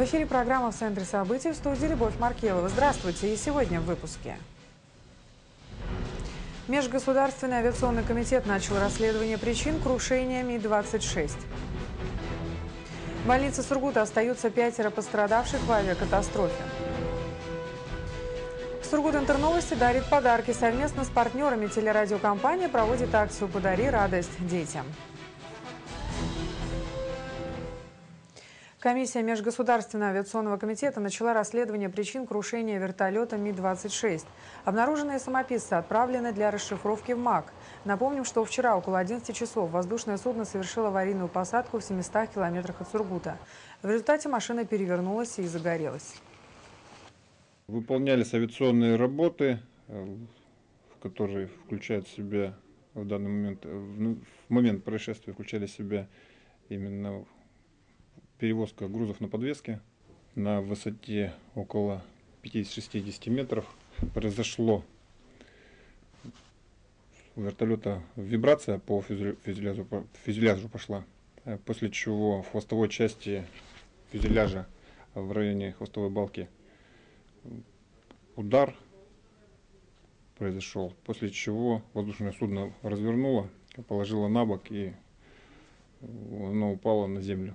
В эфире программа «В центре событий» в студии Любовь Маркелова. Здравствуйте. И сегодня в выпуске. Межгосударственный авиационный комитет начал расследование причин крушения Ми-26. В больнице Сургута остаются пятеро пострадавших в авиакатастрофе. Сургут Интерновости дарит подарки. Совместно с партнерами телерадиокомпания проводит акцию «Подари радость детям». Комиссия Межгосударственного авиационного комитета начала расследование причин крушения вертолета Ми-26. Обнаруженные самописцы отправлены для расшифровки в МАК. Напомним, что вчера около 11 часов воздушное судно совершило аварийную посадку в 700 километрах от Сургута. В результате машина перевернулась и загорелась. Выполнялись авиационные работы, э, которые включают в себя в данный момент, в момент происшествия включали в себя именно перевозка грузов на подвеске на высоте около 50-60 метров. Произошло у вертолета вибрация по фюзеляжу, фюзеляжу пошла, э, после чего в хвостовой части фюзеляжа в районе хвостовой балки удар произошел, после чего воздушное судно развернуло, положило на бок и оно упало на землю.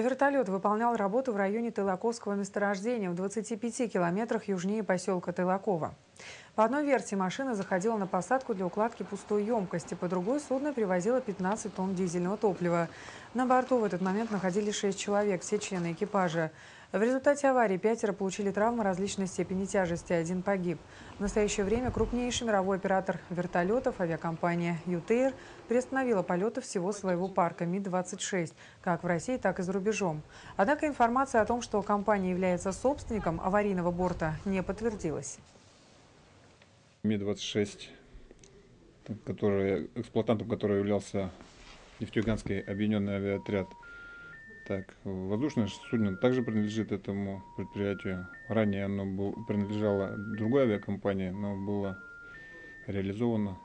Вертолет выполнял работу в районе Тылаковского месторождения в 25 километрах южнее поселка Тылакова. По одной версии машина заходила на посадку для укладки пустой емкости, по другой судно привозило 15 тонн дизельного топлива. На борту в этот момент находились 6 человек, все члены экипажа. В результате аварии пятеро получили травмы различной степени тяжести, один погиб. В настоящее время крупнейший мировой оператор вертолетов, авиакомпания «Ютейр», приостановила полеты всего своего парка Ми-26, как в России, так и за рубежом. Однако информация о том, что компания является собственником аварийного борта, не подтвердилась. Ми-26, который, эксплуатантом которого являлся Нефтеюганский объединенный авиаотряд – так, воздушное судно также принадлежит этому предприятию. Ранее оно был, принадлежало другой авиакомпании, но было реализовано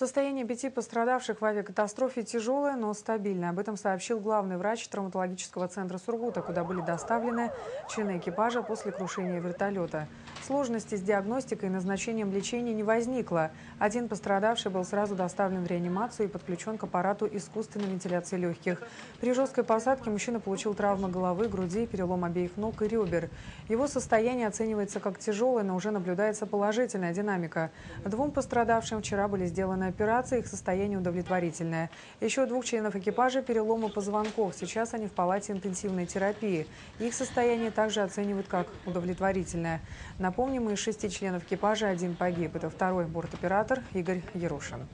Состояние пяти пострадавших в авиакатастрофе тяжелое, но стабильное. Об этом сообщил главный врач травматологического центра Сургута, куда были доставлены члены экипажа после крушения вертолета. Сложности с диагностикой и назначением лечения не возникло. Один пострадавший был сразу доставлен в реанимацию и подключен к аппарату искусственной вентиляции легких. При жесткой посадке мужчина получил травмы головы, груди, перелом обеих ног и ребер. Его состояние оценивается как тяжелое, но уже наблюдается положительная динамика. Двум пострадавшим вчера были сделаны операции, их состояние удовлетворительное. Еще двух членов экипажа переломы позвонков. Сейчас они в палате интенсивной терапии. Их состояние также оценивают как удовлетворительное. Напомним, из шести членов экипажа один погиб. Это второй борт-оператор Игорь Ярушин.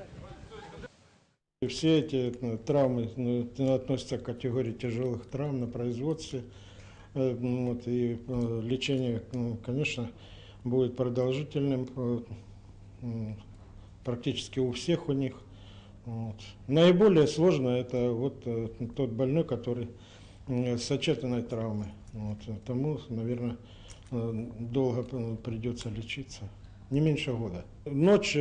Все эти ну, травмы ну, относятся к категории тяжелых травм на производстве. Э, вот, и э, лечение, ну, конечно, будет продолжительным. Практически у всех у них. Вот. Наиболее сложно это вот э, тот больной, который э, с сочетанной травмой. Вот. Тому, наверное, э, долго придется лечиться. Не меньше года. Ночь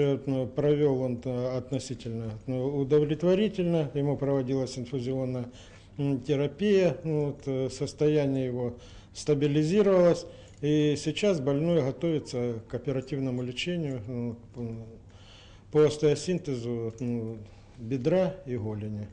провел он относительно удовлетворительно. Ему проводилась инфузионная терапия. Вот, состояние его стабилизировалось. И сейчас больной готовится к оперативному лечению по остеосинтезу ну, бедра и голени.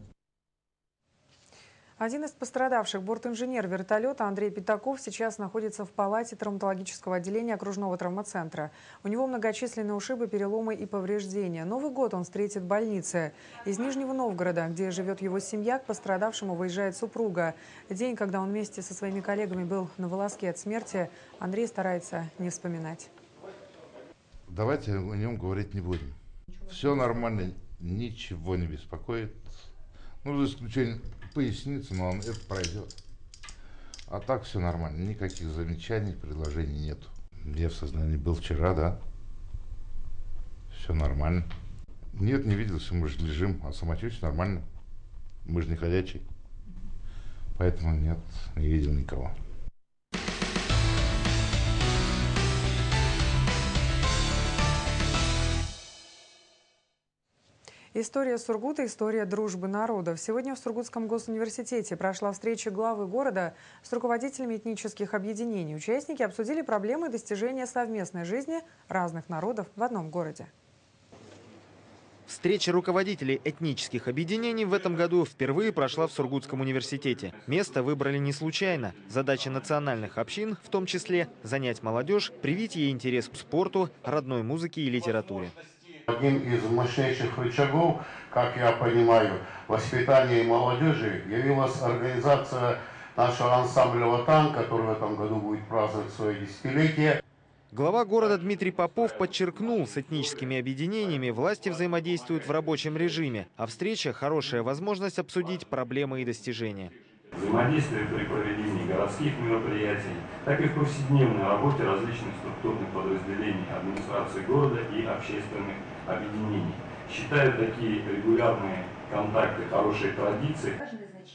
Один из пострадавших, бортинженер вертолета Андрей Пятаков, сейчас находится в палате травматологического отделения окружного травмоцентра. У него многочисленные ушибы, переломы и повреждения. Новый год он встретит в больнице. Из Нижнего Новгорода, где живет его семья, к пострадавшему выезжает супруга. День, когда он вместе со своими коллегами был на волоске от смерти, Андрей старается не вспоминать. Давайте о нем говорить не будем. Все нормально, ничего не беспокоит. Ну, за исключением поясницы, но это пройдет. А так все нормально, никаких замечаний, предложений нету. Я в сознании был вчера, да. Все нормально. Нет, не виделся, мы же лежим, а самочувствие нормально. Мы же не ходячие. Поэтому нет, не видел никого. История Сургута – история дружбы народов. Сегодня в Сургутском госуниверситете прошла встреча главы города с руководителями этнических объединений. Участники обсудили проблемы достижения совместной жизни разных народов в одном городе. Встреча руководителей этнических объединений в этом году впервые прошла в Сургутском университете. Место выбрали не случайно. Задача национальных общин, в том числе, занять молодежь, привить ей интерес к спорту, родной музыке и литературе. Одним из мощнейших рычагов, как я понимаю, воспитания молодежи явилась организация нашего ансамбля «Ватан», который в этом году будет праздновать свое десятилетие. Глава города Дмитрий Попов подчеркнул, с этническими объединениями власти взаимодействуют в рабочем режиме, а встреча – хорошая возможность обсудить проблемы и достижения. Взаимодействие при проведении городских мероприятий, так и в повседневной работе различных структурных подразделений администрации города и общественных объединений. Считаю такие регулярные контакты хорошей традицией.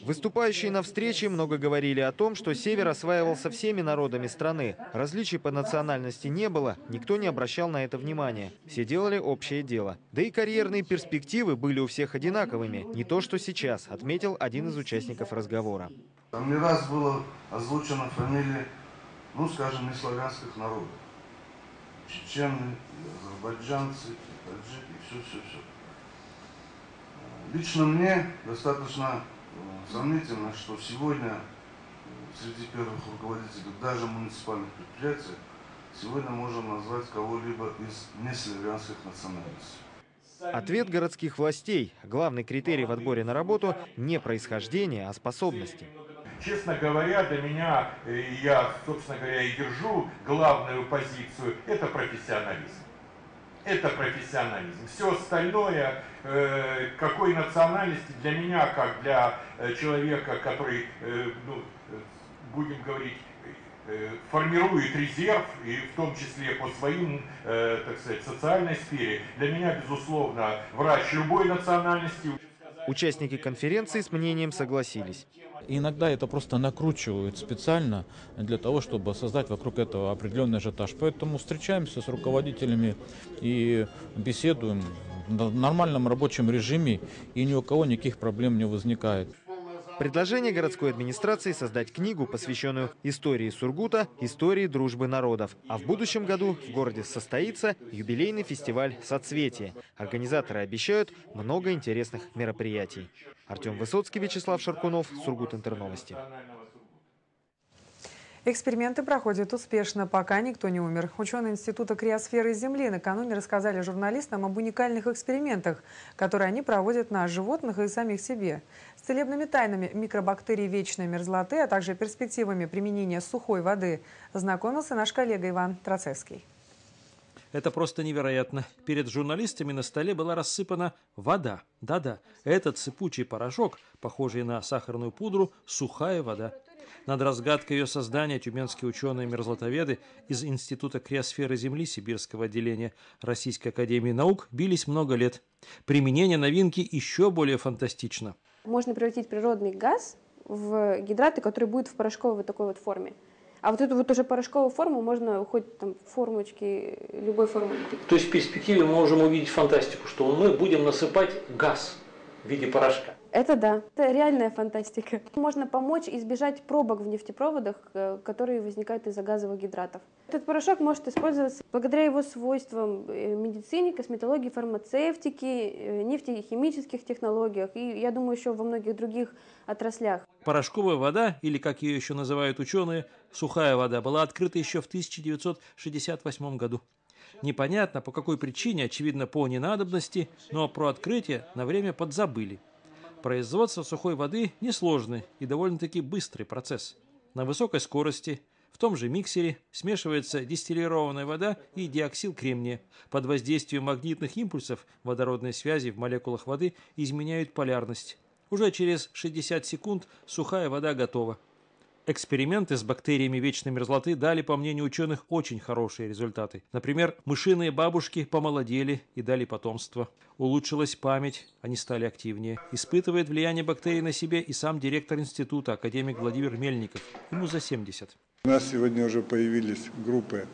Выступающие на встрече много говорили о том, что Север осваивался всеми народами страны. Различий по национальности не было, никто не обращал на это внимания. Все делали общее дело. Да и карьерные перспективы были у всех одинаковыми. Не то, что сейчас, отметил один из участников разговора. Там не раз было озвучено фамилии, ну, скажем, не славянских народов. Чечены, азербайджанцы, таджики, все-все-все. Лично мне достаточно сомнительно, что сегодня среди первых руководителей даже муниципальных предприятий сегодня можем назвать кого-либо из неславянских национальностей. Ответ городских властей. Главный критерий в отборе на работу – не происхождение, а способности. Честно говоря, для меня, э, я, собственно говоря, и держу главную позицию – это профессионализм это профессионализм. Все остальное, э, какой национальности для меня, как для э, человека, который, э, ну, будем говорить, формирует резерв, и в том числе по своим, так сказать, социальной сфере, для меня, безусловно, врач любой национальности. Участники конференции с мнением согласились. Иногда это просто накручивают специально для того, чтобы создать вокруг этого определенный ажиотаж. Поэтому встречаемся с руководителями и беседуем в нормальном рабочем режиме, и ни у кого никаких проблем не возникает. Предложение городской администрации создать книгу, посвященную истории Сургута, истории дружбы народов. А в будущем году в городе состоится юбилейный фестиваль «Соцветие». Организаторы обещают много интересных мероприятий. Артем Высоцкий, Вячеслав Шаркунов, Сургут Интерновости. Эксперименты проходят успешно, пока никто не умер. Ученые Института криосферы Земли накануне рассказали журналистам об уникальных экспериментах, которые они проводят на животных и самих себе. С целебными тайнами микробактерий вечной мерзлоты, а также перспективами применения сухой воды знакомился наш коллега Иван Троцевский. Это просто невероятно. Перед журналистами на столе была рассыпана вода. Да-да, этот сыпучий порошок, похожий на сахарную пудру, сухая вода. Над разгадкой ее создания тюменские ученые-мерзлотоведы из Института криосферы Земли Сибирского отделения Российской Академии Наук бились много лет. Применение новинки еще более фантастично. Можно превратить природный газ в гидраты, который будет в порошковой вот такой вот форме. А вот эту вот уже порошковую форму можно хоть там формочки любой формы. То есть в перспективе мы можем увидеть фантастику, что мы будем насыпать газ в виде порошка. Это да, это реальная фантастика. Можно помочь избежать пробок в нефтепроводах, э, которые возникают из-за газовых гидратов. Этот порошок может использоваться благодаря его свойствам э, медицине, косметологии, фармацевтике, э, нефтехимических технологиях и, я думаю, еще во многих других отраслях. Порошковая вода, или как ее еще называют ученые, сухая вода, была открыта еще в 1968 году. Непонятно, по какой причине, очевидно, по ненадобности, но про открытие на время подзабыли. Производство сухой воды несложный и довольно-таки быстрый процесс. На высокой скорости в том же миксере смешивается дистиллированная вода и диоксил кремния. Под воздействием магнитных импульсов водородные связи в молекулах воды изменяют полярность. Уже через 60 секунд сухая вода готова. Эксперименты с бактериями вечной мерзлоты дали, по мнению ученых, очень хорошие результаты. Например, мышиные бабушки помолодели и дали потомство. Улучшилась память, они стали активнее. Испытывает влияние бактерий на себе и сам директор института, академик Владимир Мельников. Ему за 70. У нас сегодня уже появились группы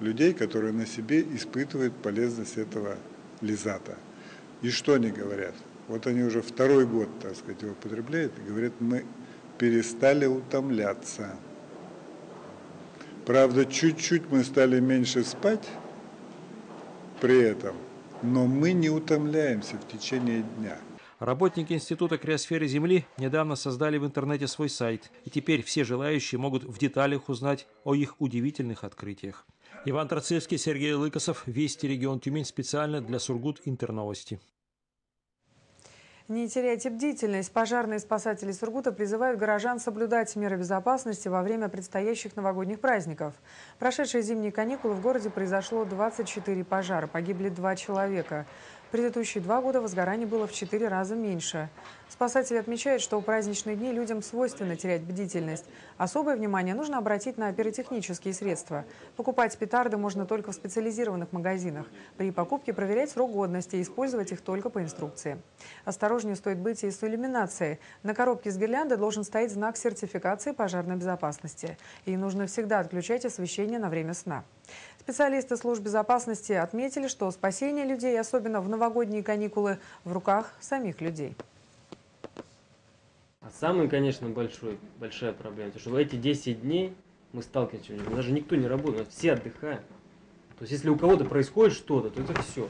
людей, которые на себе испытывают полезность этого лизата. И что они говорят? Вот они уже второй год, так сказать, его употребляют и говорят, мы перестали утомляться. Правда, чуть-чуть мы стали меньше спать при этом, но мы не утомляемся в течение дня. Работники Института криосферы Земли недавно создали в интернете свой сайт, и теперь все желающие могут в деталях узнать о их удивительных открытиях. Иван Троцевский, Сергей Лыкосов, Вести регион Тюмень специально для Сургут Интерновости. Не теряйте бдительность. Пожарные спасатели Сургута призывают горожан соблюдать меры безопасности во время предстоящих новогодних праздников. Прошедшие зимние каникулы в городе произошло 24 пожара, погибли два человека предыдущие два года возгораний было в четыре раза меньше. Спасатели отмечают, что в праздничные дни людям свойственно терять бдительность. Особое внимание нужно обратить на пиротехнические средства. Покупать петарды можно только в специализированных магазинах. При покупке проверять срок годности и использовать их только по инструкции. Осторожнее стоит быть и с иллюминацией. На коробке с гирлянды должен стоять знак сертификации пожарной безопасности. И нужно всегда отключать освещение на время сна. Специалисты служб безопасности отметили, что спасение людей, особенно в новогодние каникулы, в руках самих людей. А самый, конечно, большой, большая проблема, то что в эти 10 дней мы сталкиваемся, даже никто не работает, все отдыхаем. То есть, если у кого-то происходит что-то, то это все.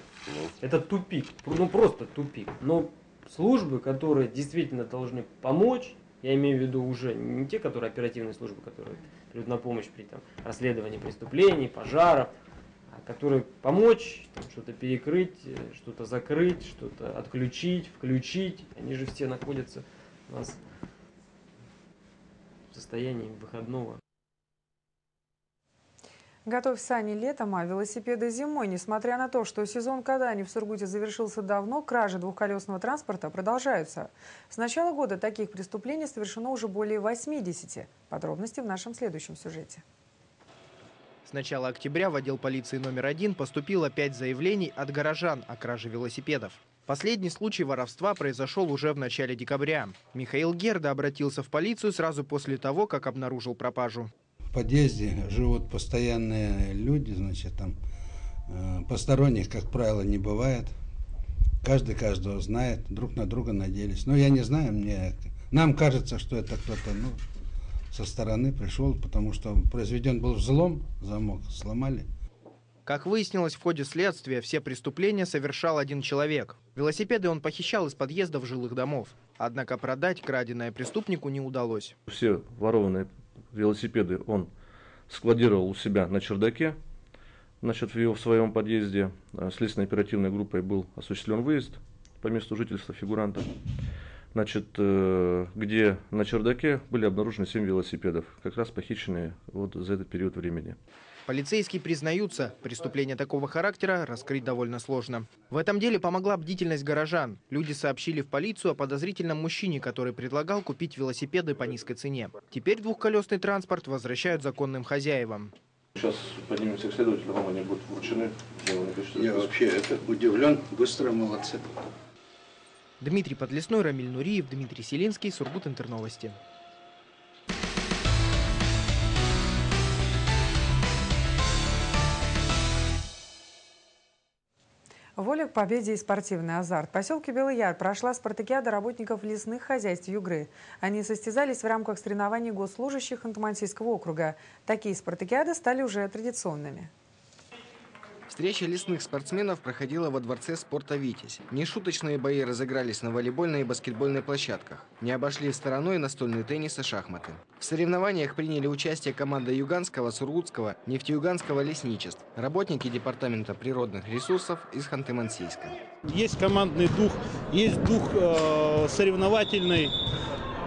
Это тупик, ну просто тупик. Но службы, которые действительно должны помочь, я имею в виду уже не те, которые оперативные службы, которые придут на помощь при там, расследовании преступлений, пожаров, а которые помочь, что-то перекрыть, э, что-то закрыть, что-то отключить, включить. Они же все находятся у нас в состоянии выходного. Готовь сани летом, а велосипеды зимой. Несмотря на то, что сезон катания в Сургуте завершился давно, кражи двухколесного транспорта продолжаются. С начала года таких преступлений совершено уже более 80. Подробности в нашем следующем сюжете. С начала октября в отдел полиции номер один поступило пять заявлений от горожан о краже велосипедов. Последний случай воровства произошел уже в начале декабря. Михаил Герда обратился в полицию сразу после того, как обнаружил пропажу подъезде живут постоянные люди, значит, там э, посторонних, как правило, не бывает. Каждый каждого знает, друг на друга надеялись. Но я не знаю, мне, нам кажется, что это кто-то ну, со стороны пришел, потому что произведен был взлом, замок сломали. Как выяснилось в ходе следствия, все преступления совершал один человек. Велосипеды он похищал из подъездов жилых домов. Однако продать краденое преступнику не удалось. Все ворованные велосипеды он складировал у себя на чердаке. Значит, в, его, в своем подъезде э, следственной оперативной группой был осуществлен выезд по месту жительства фигуранта. Значит, э, где на чердаке были обнаружены 7 велосипедов, как раз похищенные вот за этот период времени. Полицейские признаются, преступление такого характера раскрыть довольно сложно. В этом деле помогла бдительность горожан. Люди сообщили в полицию о подозрительном мужчине, который предлагал купить велосипеды по низкой цене. Теперь двухколесный транспорт возвращают законным хозяевам. Сейчас поднимемся к следователю, вам они будут вручены. Я вообще это удивлен, быстро, молодцы. Дмитрий Подлесной, Рамиль Нуриев, Дмитрий Селинский, Сургут Интерновости. Воля к победе и спортивный азарт. В поселке Белый Яр прошла спартакиада работников лесных хозяйств Югры. Они состязались в рамках соревнований госслужащих Антмансийского округа. Такие спартакиады стали уже традиционными. Встреча лесных спортсменов проходила во дворце спорта «Витязь». Нешуточные бои разыгрались на волейбольной и баскетбольной площадках. Не обошли стороной настольный теннис и шахматы. В соревнованиях приняли участие команда Юганского, Сургутского, Нефтеюганского лесничеств, работники Департамента природных ресурсов из Ханты-Мансийска. Есть командный дух, есть дух э, соревновательный.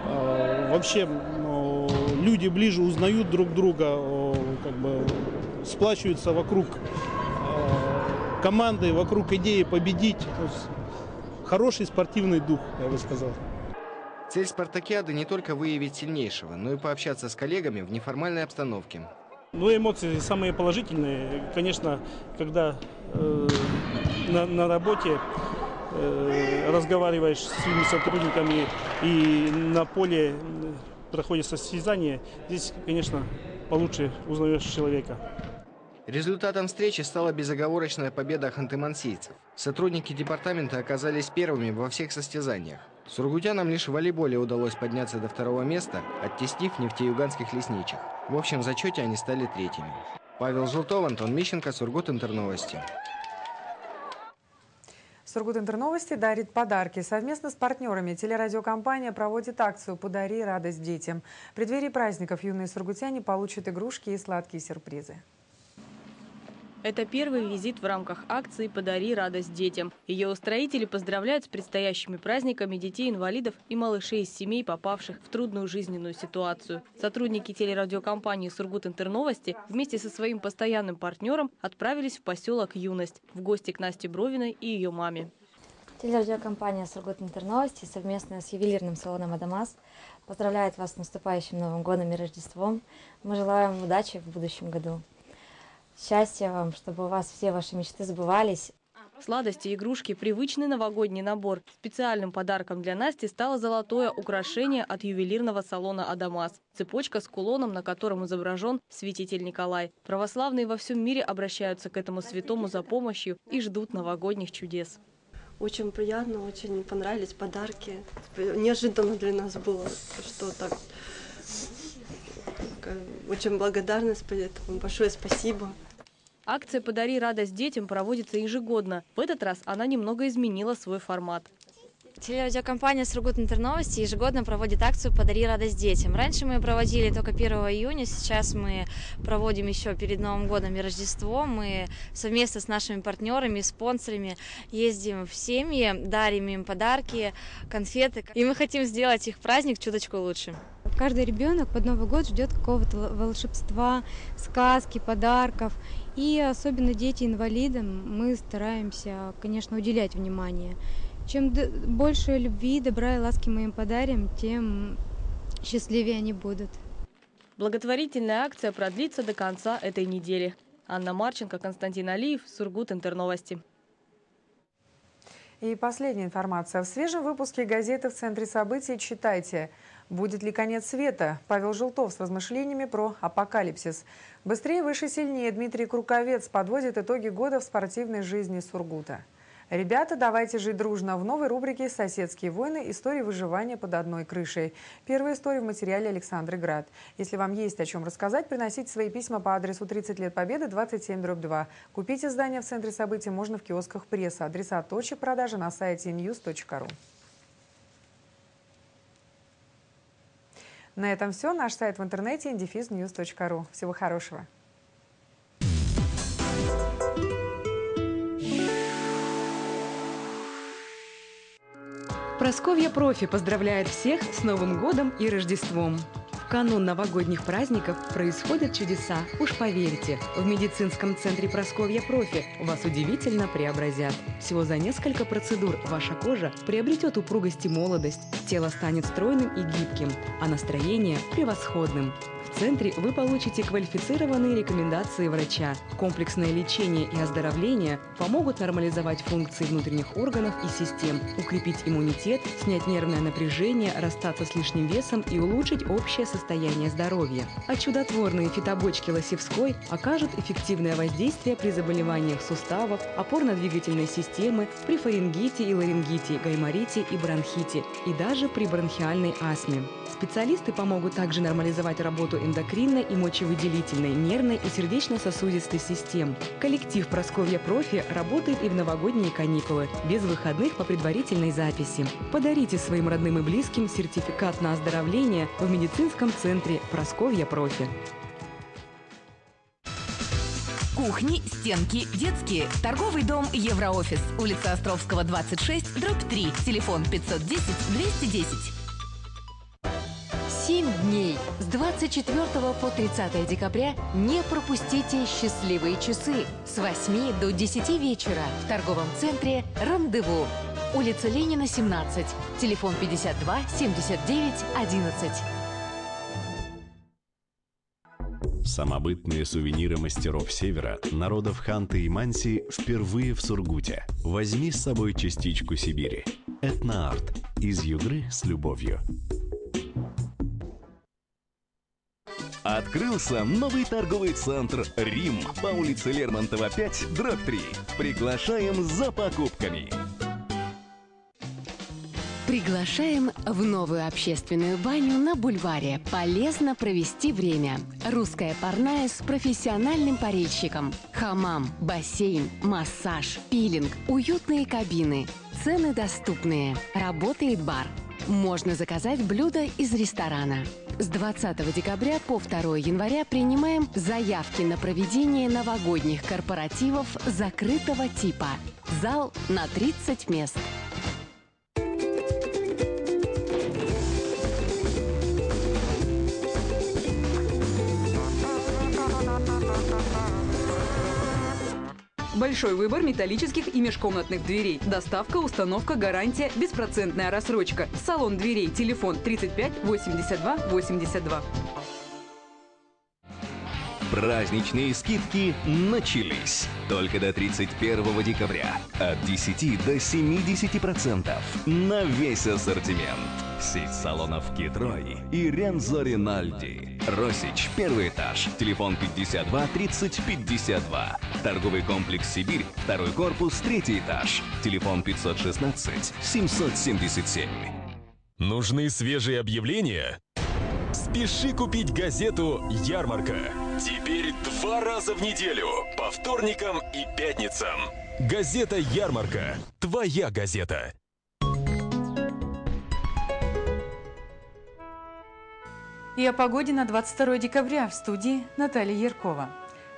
Э, вообще э, люди ближе узнают друг друга, как бы сплачиваются вокруг командой, вокруг идеи победить. Хороший спортивный дух, я бы сказал. Цель спартакиады не только выявить сильнейшего, но и пообщаться с коллегами в неформальной обстановке. Ну, эмоции самые положительные. Конечно, когда э, на, на работе э, разговариваешь с своими сотрудниками и на поле проходит состязание, здесь, конечно, получше узнаешь человека. Результатом встречи стала безоговорочная победа ханты-мансийцев. Сотрудники департамента оказались первыми во всех состязаниях. Сургутянам лишь в волейболе удалось подняться до второго места, оттеснив нефтеюганских лесничих. В общем зачете они стали третьими. Павел Желтов, Антон Мищенко, Сургут Интерновости. Сургут Интерновости дарит подарки. Совместно с партнерами телерадиокомпания проводит акцию «Подари радость детям». В преддверии праздников юные сургутяне получат игрушки и сладкие сюрпризы. Это первый визит в рамках акции «Подари радость детям». Ее устроители поздравляют с предстоящими праздниками детей-инвалидов и малышей из семей, попавших в трудную жизненную ситуацию. Сотрудники телерадиокомпании «Сургут Интерновости» вместе со своим постоянным партнером отправились в поселок Юность в гости к Насте Бровиной и ее маме. Телерадиокомпания «Сургут Интерновости» совместно с ювелирным салоном «Адамас» поздравляет вас с наступающим Новым годом и Рождеством. Мы желаем удачи в будущем году. Счастья вам, чтобы у вас все ваши мечты сбывались. Сладости, игрушки, привычный новогодний набор. Специальным подарком для Насти стало золотое украшение от ювелирного салона «Адамас». Цепочка с кулоном, на котором изображен святитель Николай. Православные во всем мире обращаются к этому святому за помощью и ждут новогодних чудес. Очень приятно, очень понравились подарки. Неожиданно для нас было, что так очень благодарность, поэтому большое спасибо. Акция «Подари радость детям» проводится ежегодно. В этот раз она немного изменила свой формат. Телерадиокомпания «Сургут Интерновости» ежегодно проводит акцию «Подари радость детям». Раньше мы проводили только 1 июня, сейчас мы проводим еще перед Новым годом и Рождеством. Мы совместно с нашими партнерами, спонсорами ездим в семьи, дарим им подарки, конфеты. И мы хотим сделать их праздник чуточку лучше. Каждый ребенок под Новый год ждет какого-то волшебства, сказки, подарков. И особенно дети-инвалидам мы стараемся, конечно, уделять внимание. Чем больше любви, добра и ласки мы им подарим, тем счастливее они будут. Благотворительная акция продлится до конца этой недели. Анна Марченко, Константин Алиев, Сургут Интерновости. И последняя информация. В свежем выпуске газеты «В центре событий» читайте – Будет ли конец света? Павел Желтов с размышлениями про апокалипсис. Быстрее, выше, сильнее Дмитрий Круковец подводит итоги года в спортивной жизни Сургута. Ребята, давайте жить дружно в новой рубрике «Соседские войны. Истории выживания под одной крышей». Первая история в материале Александры Град. Если вам есть о чем рассказать, приносите свои письма по адресу 30 лет Победы, 27 дробь 2. Купить издание в центре событий можно в киосках пресса. Адреса точек продажи на сайте news.ru. На этом все. Наш сайт в интернете indefiznews.ru. Всего хорошего. Просковья Профи поздравляет всех с Новым годом и Рождеством канун новогодних праздников происходят чудеса, уж поверьте. В медицинском центре Просковья Профи вас удивительно преобразят. Всего за несколько процедур ваша кожа приобретет упругость и молодость, тело станет стройным и гибким, а настроение – превосходным. В центре вы получите квалифицированные рекомендации врача. Комплексное лечение и оздоровление помогут нормализовать функции внутренних органов и систем, укрепить иммунитет, снять нервное напряжение, расстаться с лишним весом и улучшить общее состояние здоровья. А чудотворные фитобочки Лосевской окажут эффективное воздействие при заболеваниях суставов, опорно-двигательной системы, при фарингите и ларингите, гайморите и бронхите, и даже при бронхиальной астме. Специалисты помогут также нормализовать работу эндокринной и мочевыделительной, нервной и сердечно-сосудистой систем. Коллектив Просковья Профи работает и в новогодние каникулы, без выходных по предварительной записи. Подарите своим родным и близким сертификат на оздоровление в медицинском центре Просковья Профи. Кухни, стенки, детские. Торговый дом Евроофис. Улица Островского, 26, дробь 3. Телефон 510 210. 7 дней с 24 по 30 декабря не пропустите счастливые часы с 8 до 10 вечера в торговом центре «Рандеву». Улица Ленина, 17. Телефон 52 79 11. Самобытные сувениры мастеров Севера, народов Ханты и Манси впервые в Сургуте. Возьми с собой частичку Сибири. Этноарт. Из Югры с любовью. Открылся новый торговый центр «Рим» по улице Лермонтова 5, дробь 3. Приглашаем за покупками. Приглашаем в новую общественную баню на бульваре. Полезно провести время. Русская парная с профессиональным парильщиком. Хамам, бассейн, массаж, пилинг, уютные кабины. Цены доступные. Работает бар. Можно заказать блюда из ресторана. С 20 декабря по 2 января принимаем заявки на проведение новогодних корпоративов закрытого типа. Зал на 30 мест. Большой выбор металлических и межкомнатных дверей. Доставка, установка, гарантия, беспроцентная рассрочка. Салон дверей. Телефон 35 82 82. Праздничные скидки начались. Только до 31 декабря. От 10 до 70% на весь ассортимент. Сеть салонов Китрой и Рензо Ринальди. Росич, первый этаж. Телефон 52 30 52. Торговый комплекс «Сибирь», второй корпус, третий этаж. Телефон 516 777. Нужны свежие объявления? Спеши купить газету «Ярмарка». Теперь два раза в неделю, по вторникам и пятницам. Газета «Ярмарка». Твоя газета. И о погоде на 22 декабря в студии Наталья Яркова.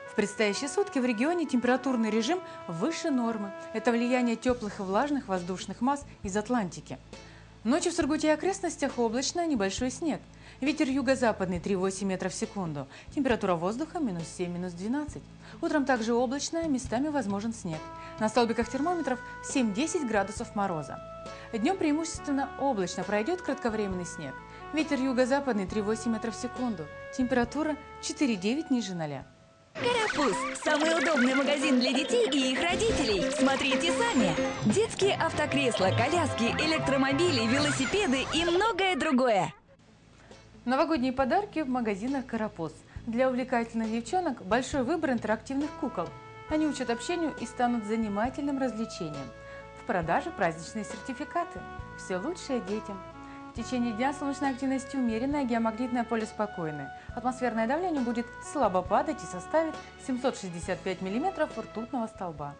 В предстоящие сутки в регионе температурный режим выше нормы. Это влияние теплых и влажных воздушных масс из Атлантики. Ночью в Сургуте и окрестностях облачно, небольшой снег. Ветер юго-западный 3,8 метров в секунду. Температура воздуха минус 7, минус 12. Утром также облачно, местами возможен снег. На столбиках термометров 7-10 градусов мороза. Днем преимущественно облачно пройдет кратковременный снег. Ветер юго-западный 3,8 метров в секунду. Температура 4,9 ниже 0. Карапуз – самый удобный магазин для детей и их родителей. Смотрите сами. Детские автокресла, коляски, электромобили, велосипеды и многое другое. Новогодние подарки в магазинах «Карапуз». Для увлекательных девчонок большой выбор интерактивных кукол. Они учат общению и станут занимательным развлечением. В продаже праздничные сертификаты. Все лучшее детям. В течение дня солнечная активность умеренная, геомагнитное поле спокойное. Атмосферное давление будет слабо падать и составит 765 мм ртутного столба.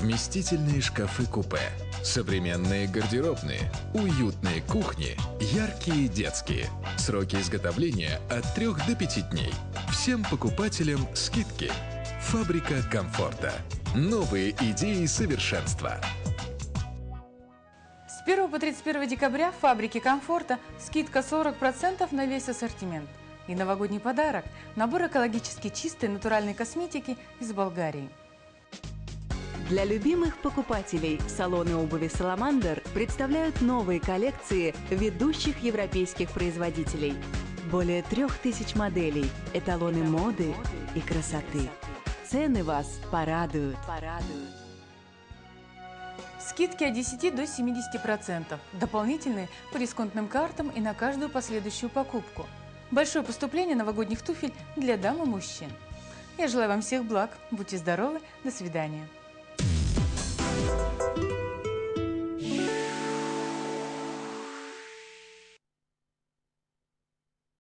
Вместительные шкафы-купе, современные гардеробные, уютные кухни, яркие детские. Сроки изготовления от 3 до 5 дней. Всем покупателям скидки. Фабрика комфорта. Новые идеи совершенства. С 1 по 31 декабря в фабрике комфорта скидка 40% на весь ассортимент. И новогодний подарок – набор экологически чистой натуральной косметики из Болгарии. Для любимых покупателей салоны обуви «Саламандр» представляют новые коллекции ведущих европейских производителей. Более трех тысяч моделей, эталоны моды и красоты. Цены вас порадуют. Скидки от 10 до 70 процентов, дополнительные по дисконтным картам и на каждую последующую покупку. Большое поступление новогодних туфель для дам и мужчин. Я желаю вам всех благ, будьте здоровы, до свидания.